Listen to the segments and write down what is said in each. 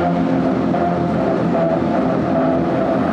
Thank you.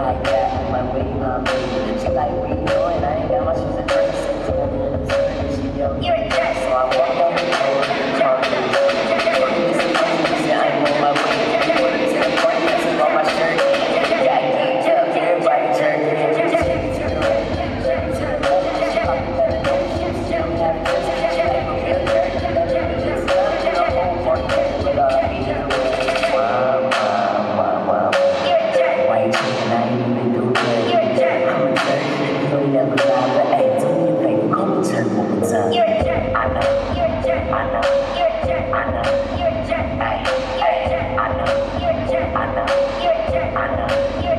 my gas, my way, my way. She like we know and I You're a jerk. You're a jerk. You're a jerk. You're a jerk. You're a jerk.